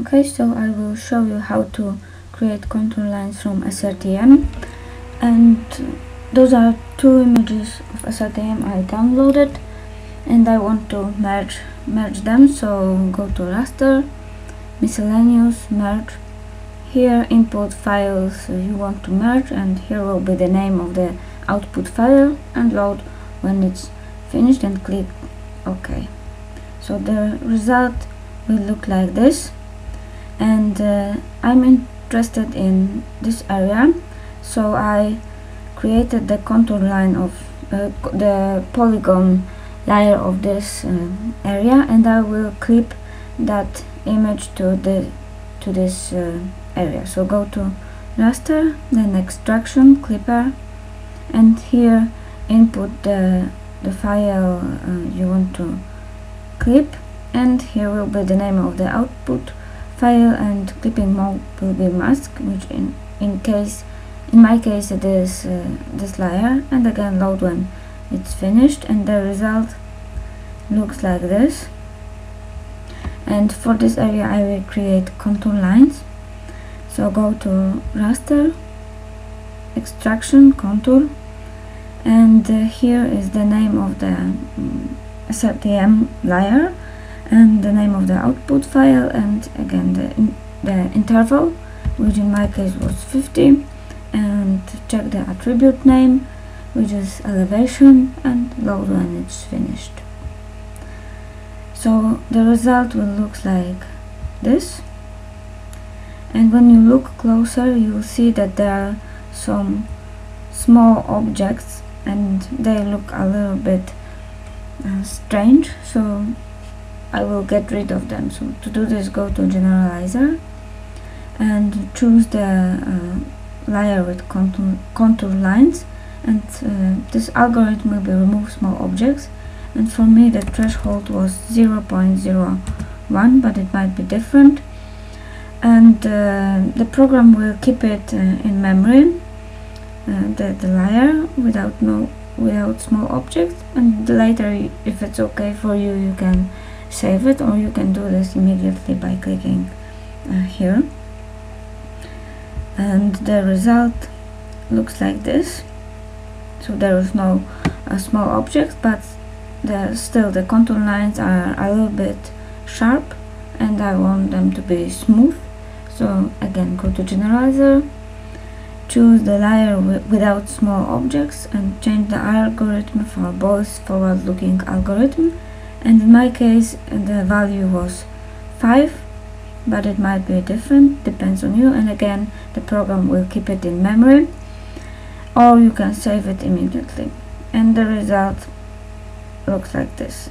Okay, so I will show you how to create contour lines from SRTM and those are two images of SRTM I downloaded. And I want to merge merge them. So go to raster miscellaneous merge. Here input files you want to merge. And here will be the name of the output file. And load when it's finished and click OK. So the result will look like this and uh, I'm interested in this area. So I created the contour line of uh, the polygon layer of this uh, area. And I will clip that image to the to this uh, area. So go to raster then extraction clipper. And here input the the file uh, you want to clip. And here will be the name of the output file and clipping mode will be mask which in in case in my case it is uh, this layer and again load when it's finished and the result looks like this. And for this area I will create contour lines. So go to raster extraction contour and uh, here is the name of the um, SRTM layer and the name of the output file and again the, the interval which in my case was 50 and check the attribute name which is elevation and load when it's finished. So the result will look like this. And when you look closer you will see that there are some small objects and they look a little bit uh, strange. So I will get rid of them. So to do this go to generalizer and choose the uh, layer with contour, contour lines. And uh, this algorithm will be remove small objects. And for me the threshold was 0.01 but it might be different. And uh, the program will keep it uh, in memory uh, the, the layer without no without small objects. And later if it's okay for you you can save it or you can do this immediately by clicking uh, here. And the result looks like this. So there is no uh, small objects but the, still the contour lines are a little bit sharp and I want them to be smooth. So again go to generalizer choose the layer without small objects and change the algorithm for Boyle's forward looking algorithm and in my case the value was 5 but it might be different depends on you. And again the program will keep it in memory or you can save it immediately. And the result looks like this